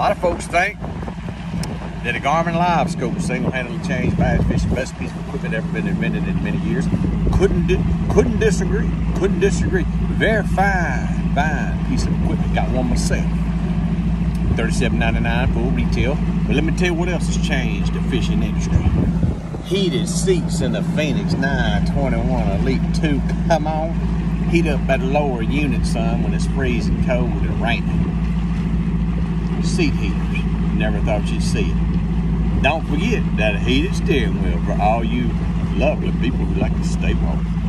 lot of folks think that a Garmin Live Scope single-handedly changed bass fishing, best piece of equipment ever been invented in many years. Couldn't couldn't disagree. Couldn't disagree. Very fine, fine piece of equipment. Got one myself. $37.99 full retail. But let me tell you what else has changed the fishing industry. Heated seats in the Phoenix 921 Elite 2. Come on. Heat up that lower unit some when it's freezing cold and raining. Seat heaters. Never thought you'd see it. Don't forget that heated steering wheel for all you lovely people who like to stay warm.